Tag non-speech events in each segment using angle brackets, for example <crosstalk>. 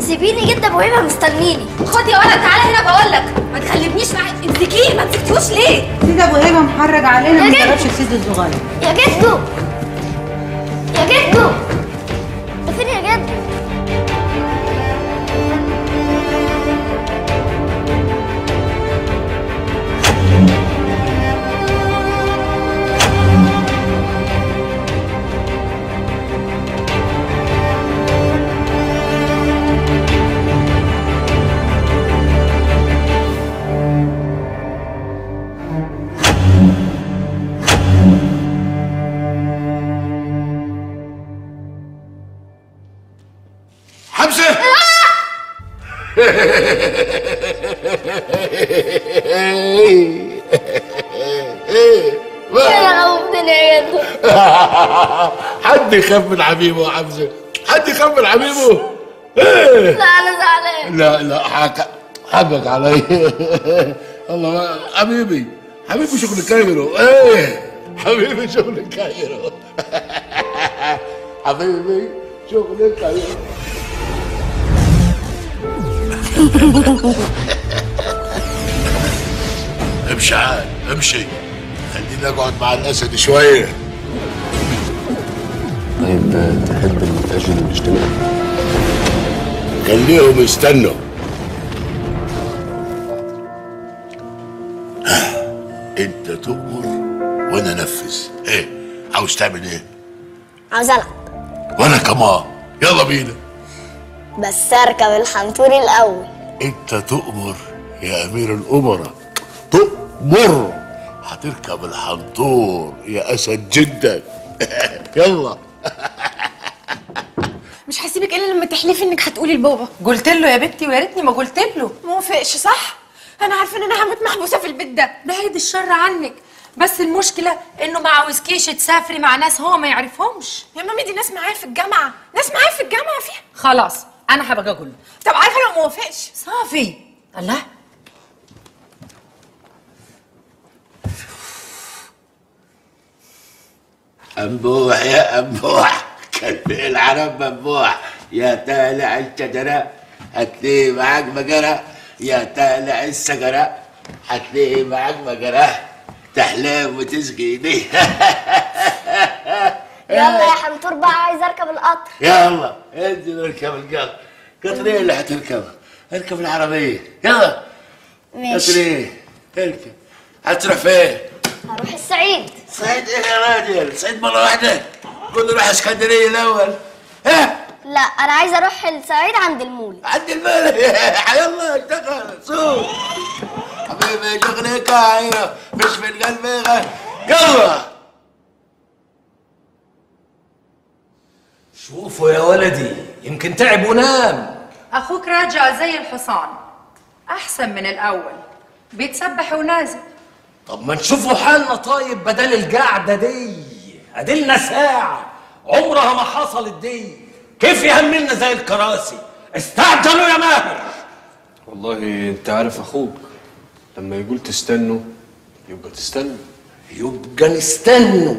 سيبيني جدا ابو هبه مستنيني خد يا ولد تعالى هنا بقول لك. ما تخلبنيش معاك امسكيه ما مسكتوش ليه؟ سيد ابو هبه محرج علينا ما. تضربش السيد الصغير. يا جدو. حمزة! <laughs> حد يخاف من حبيبه يا حمزة؟ حد يخاف من حبيبه؟ لا أنا زعلان. لا لا حق حقك علي الله حبيبي حبيبي شغل كايرو. إيه؟ حبيبي شغل كايرو. <laughs> حبيبي شغل كايرو. <laughs> امشي عاد امشي. خليني أقعد مع الأسد شوية. طيب تحب نتأجل الاجتماع؟ خليهم يستنوا. أنت تؤمر وأنا أنفذ. إيه عاوز تعمل إيه؟ عاوز ألعب. وأنا كمان. يلا بينا. بس أركب الحنطور الأول. انت تؤمر يا امير الامراء. تؤمر. هتركب الحنطور يا اسد جدا <laughs> يلا. <laughs> مش هسيبك إلا لما تحلفي إنك هتقولي لبابا. قلت له يا بنتي ويا ريتني ما قلت له. موافقش صح؟ أنا عارفة إن أنا هموت محبوسة في البيت ده. بعيد الشر عنك. بس المشكلة إنه ما عاوزكيش تسافري مع ناس هو ما يعرفهمش. يا مامي دي ناس معايا في الجامعة. ناس معايا في الجامعة فيها. خلاص. أنا هبقى أقول له طب عارفه لو موافقش صافي. الله. أنبوح يا أنبوح. كلب العرب منبوح. يا طالع الشجرة هتلاقي معاك مجرة. يا طالع الشجرة هتلاقي معاك مجرة. تحلم وتسقيني <laughs> يلا يا حنطور بقى عايز أركب القطر. يلا انزل اركب القطر. قطر إيه اللي هتركبه؟ اركب العربية. يلا. ماشي. قطر إيه؟ اركب. هتروح فين؟ هروح الصعيد. سعيد إيه يا راجل؟ سعيد مرة واحدة. قول روح اسكندرية الأول. ها؟ لا أنا عايز أروح الصعيد عند المولد عند الملك <laughs> يلا اشتغل سوق حبيبي شغلك عايرة مش القلب غير يلا. شوفوا يا ولدي يمكن تعب ونام. أخوك راجع زي الحصان أحسن من الأول. بيتسبح ونازل. طب ما نشوفوا حالنا طيب بدل القعدة دي. ادلنا ساعة عمرها ما حصلت دي. كيف يهملنا زي الكراسي؟ استعجلوا يا ماهر. والله أنت عارف أخوك لما يقول تستنوا يبقى تستنوا. يبقى نستنوا.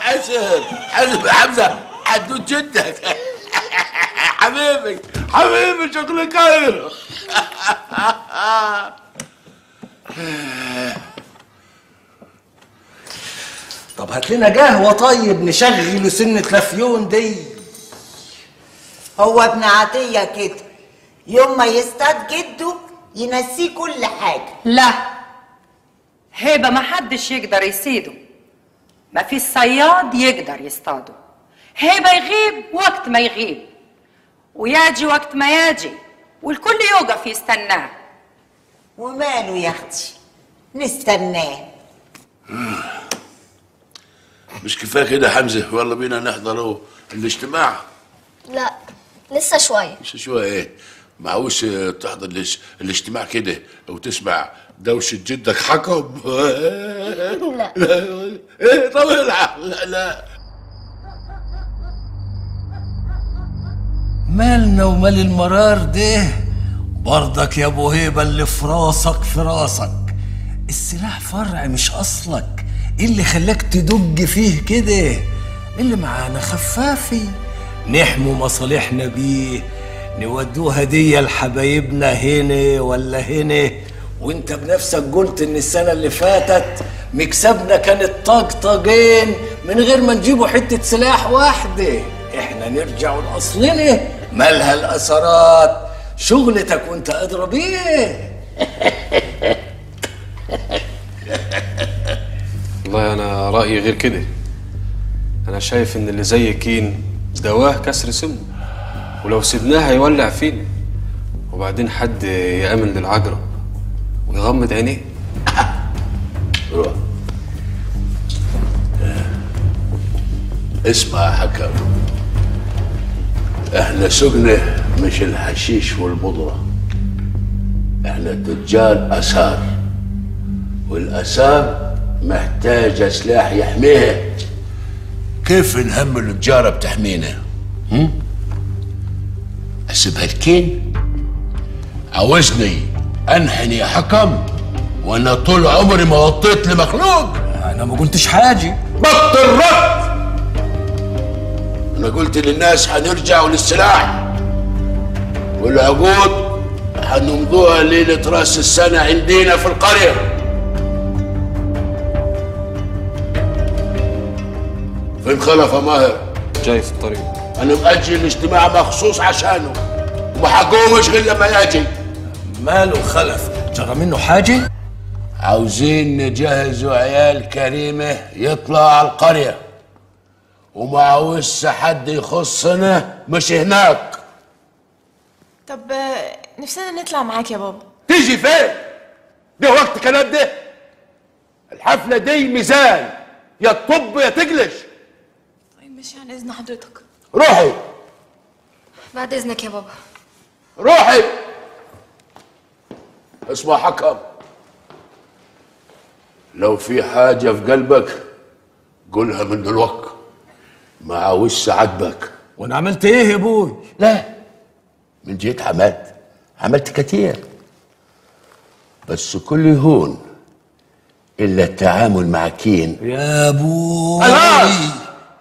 حسن حسن حمزة. حدود جدك <laughs> حبيبي حبيبي شغلك عايرة <laughs> طب هات لنا قهوة طيب نشغل سنة لفيون دي. هو ابن عطية كده. يوم ما يصطاد جده ينسيه كل حاجة. لا هيبة ما حدش يقدر يصيده ما في الصياد يقدر يصطاده. هيبة يغيب وقت ما يغيب. وياجي وقت ما ياجي والكل يوقف يستناه. وماله يا أختي نستناه. <sighs> مش كفاية كده حمزة؟ يلا بينا نحضر الاجتماع. لا لسه شوية. مش شوية؟ إيه؟ معوش تحضر الاج- الاجتماع كده وتسمع دوشة جدك حكم؟ <laughs> لا. إيه <laughs> طب لا لا. مالنا ومال المرار ده؟ برضك يا أبو هيبة اللي في راسك في راسك. السلاح فرع مش أصلك. إيه اللي خلاك تدج فيه كده؟ اللي معانا؟ خفافي. نحموا مصالحنا بيه. نودوه هدية لحبايبنا هنا ولا هنا. وإنت بنفسك قلت إن السنة اللي فاتت مكسبنا كانت طاقطاقين من غير ما نجيبوا حتة سلاح واحدة. إحنا نرجع لأصلنا مالها الأثرات؟ شغلتك وأنت أدرى بيه والله أنا رأيي غير كده. أنا شايف إن اللي زي كين دواه كسر سمه ولو سيبناه هيولع فينا وبعدين حد يأمن للعجرب ويغمض عينيه. روح. اسمع يا حكم. إحنا سجنة مش الحشيش والبودرة إحنا تجار آثار والآثار محتاجة سلاح يحميها. كيف نهمل التجارة بتحمينا؟ هم؟ أسيبها الكين عاوزني أنحني يا حكم وأنا طول عمري ما وطيت لمخلوق. أنا ما قلتش حاجة. بطل رد! أنا قلت للناس هنرجعوا للسلاح. والعقود هنمضوها ليلة رأس السنة عندنا في القرية. فين خلف يا ماهر؟ جاي في الطريق. أنا مأجل الاجتماع مخصوص عشانه. وما حقومش غير لما يجي ماله خلف؟ جرى منه حاجة؟ عاوزين نجهزوا عيال كريمة يطلع على القرية. وما عاوزش حد يخصنا مش هناك. طب نفسنا نطلع معاك يا بابا. تيجي فين؟ ده وقت كلام ده. الحفلة دي ميزان يا تطب يا تجلش. طيب ماشي عن إذن حضرتك. روحي. بعد إذنك يا بابا. روحي. اسمع حكم. لو في حاجة في قلبك قولها من دلوقتي ما عاوزش عاتبك وأنا عملت إيه يا أبوي لا من جيت حماد عملت كتير. بس كل يهون إلا التعامل مع كين. يا أبوي خلاص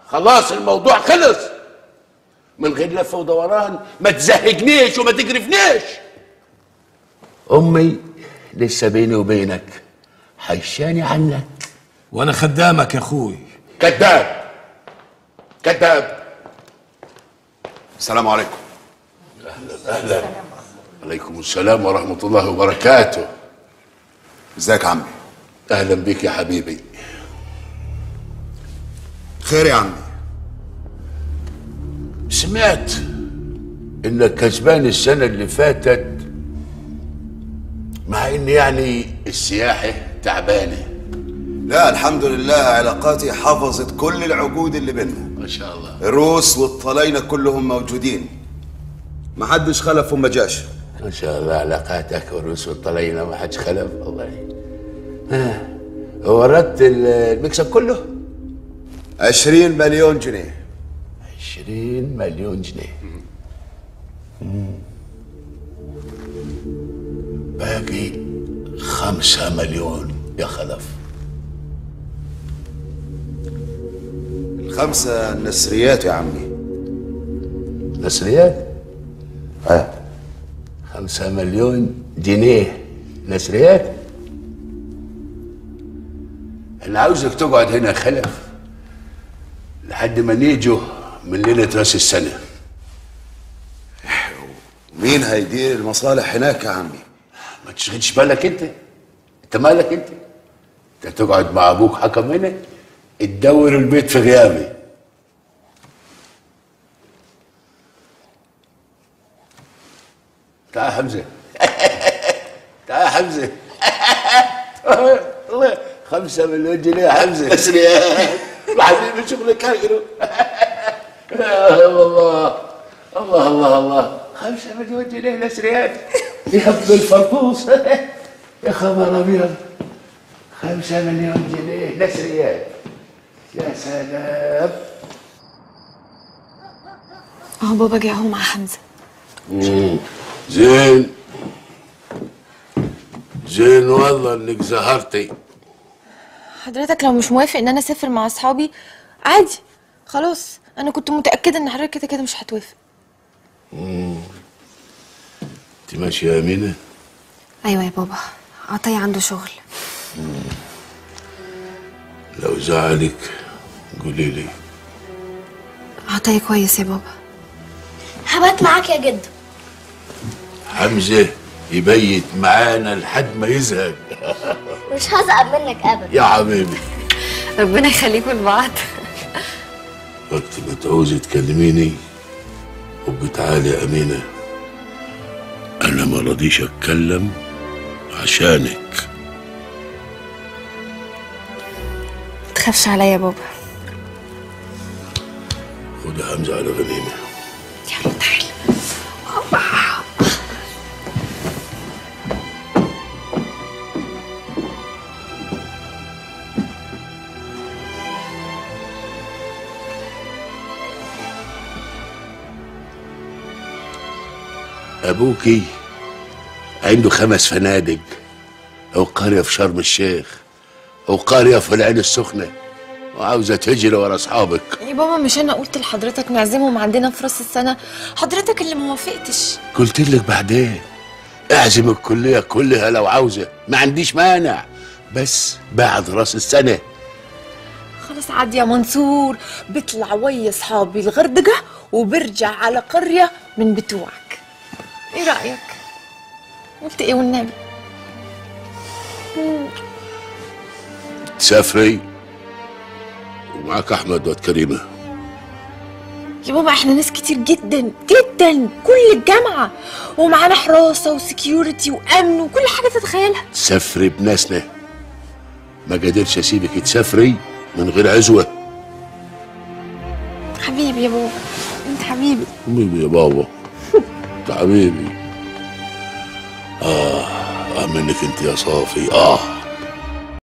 خلاص الموضوع خلص. من غير لف ودوران ما تزهقنيش وما تقرفنيش أمي لسه بيني وبينك حيشاني عنك. وأنا خدامك يا أخوي. كذاب كذاب. السلام عليكم. أهلا. عليكم السلام ورحمة الله وبركاته. إزيك يا عمي؟ أهلا بك يا حبيبي. خير يا عمي. سمعت. إنك كسبان السنة اللي فاتت مع إن يعني السياحه تعبانة. لا الحمد لله علاقاتي حفظت كل العقود اللي بيننا. ما شاء الله. الروس والطلاينة كلهم موجودين. ما حدش خلف وما جاش. ما شاء الله علاقاتك والروس والطلينة ما حدش خلف والله. ها وردت المكسب كله؟ عشرين مليون جنيه. 20 مليون جنيه. باقي خمسة مليون يا خلف. الخمسة النسريات يا عمي. نسريات؟ ها خمسة مليون جنيه. نسريات؟ أنا عاوزك تقعد هنا خلف لحد ما نيجوا من ليلة رأس السنة. مين هيدير المصالح هناك يا عمي؟ ما تشغلش بالك أنت. أنت مالك أنت؟ أنت تقعد مع أبوك حكم هنا؟ تدور البيت في غيابي. تعال حمزة. <laughs> تعال حمزة. <laughs> والله خمسة مليون جنيه يا حمزة. <laughs> اسريات وحبيبي شغلك هاجروا الله الله الله الله. خمسة مليون جنيه الاسريات يا ابن الفرطوس يا خبر أبيض. خمسة مليون جنيه نسريات يا سلام. أهو بابا جه أهو مع حمزة. زين زين والله إنك زهرتي. حضرتك لو مش موافق إن أنا أسافر مع أصحابي عادي. خلاص أنا كنت متأكدة إن حضرتك كده كده مش هتوافق. أنت ماشية يا امينه أيوه يا بابا عطية عنده شغل. لو زعلك قولي لي. عطية كويس يا بابا. هبات معاك يا جدو حمزة يبيت معانا لحد ما يزهق. <laughs> مش هزعل منك ابدا. يا حبيبي. ربنا يخليكم لبعض وقت ما تعوزي تكلميني؟ وبتعالي يا أمينة. أنا ما رضيش أتكلم عشانك. تخافش عليا يا بابا. خد حمزة على غنيمة. يلا تعالى أبوكي عنده خمس فنادق أو قرية في شرم الشيخ. أو قرية في العين السخنة. وعاوزة تجري ورا أصحابك. يا بابا مش أنا قلت لحضرتك نعزمهم عندنا في راس السنة؟ حضرتك اللي ما وافقتش. قلت لك بعدين. اعزم الكلية كلها لو عاوزة. ما عنديش مانع. بس بعد راس السنة. خلاص عادي يا منصور بيطلع ويا أصحابي الغردقة وبرجع على قرية من بتوعك. إيه رأيك؟ قلت إيه والنبي؟ تسافري؟ ومعك أحمد واد كريمة. يا بابا إحنا ناس كتير جدا جدا كل الجامعة ومعانا حراسة وسكيورتي وأمن وكل حاجة تتخيلها. تسافري بناسنا. ما قدرش أسيبك تسافري من غير عزوة. حبيبي يا بابا أنت حبيبي. حبيبي يا بابا. <laughs> انت حبيبي. آه منك أنت يا صافي. آه.